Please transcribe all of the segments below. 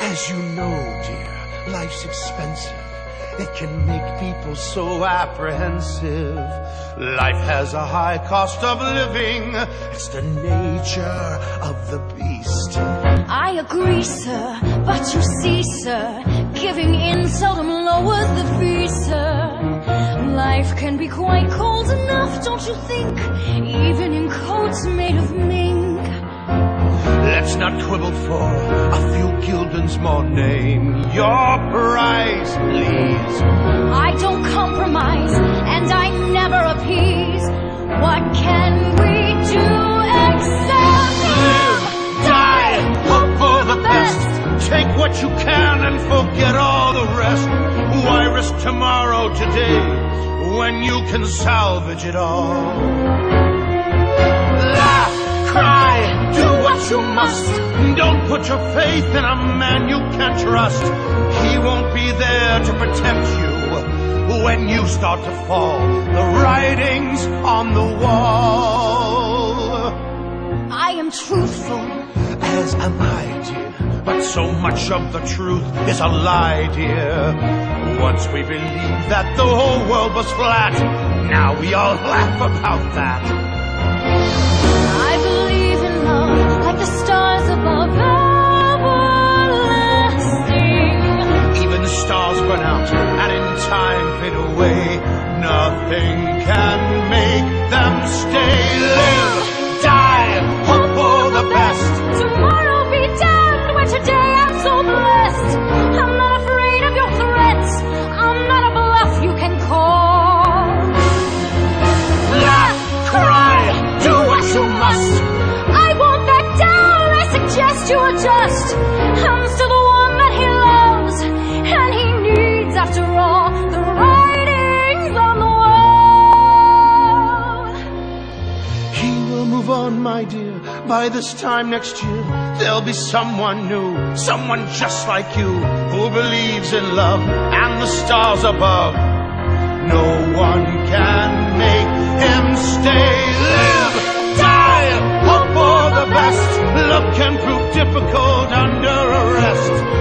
As you know, dear, life's expensive. It can make people so apprehensive. Life has a high cost of living. It's the nature of the beast. I agree, sir, but you see, sir, giving in seldom lowers the fee, sir. Life can be quite cold enough, don't you think? Even in coats made of mink. Let's not quibble for a few guildens more. Name your price, please. I don't compromise, and I never appease. What can we do except Live, die, hope for the best. Take what you can and forget all the rest. Why risk tomorrow today when you can salvage it all? Your faith in a man you can't trust. He won't be there to protect you when you start to fall. The writing's on the wall. I am truthful. As am I, dear. But so much of the truth is a lie, dear. Once we believed that the whole world was flat. Now we all laugh about that. Nothing can make them stay. Live, my dear. By this time next year, there'll be someone new, someone just like you, who believes in love and the stars above. No one can make him stay. Live, die, hope for the best. Love can prove difficult under arrest.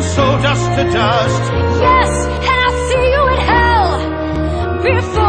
And so dust to dust. Yes, and I'll see you in hell before.